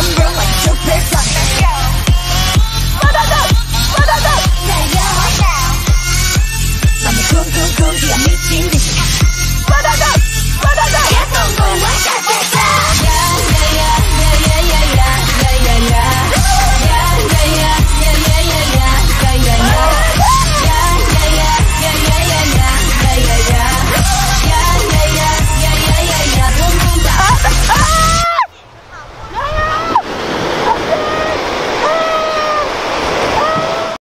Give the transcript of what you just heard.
I'm a umbrella, your best